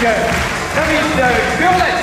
go. Coming to Bill Lynch.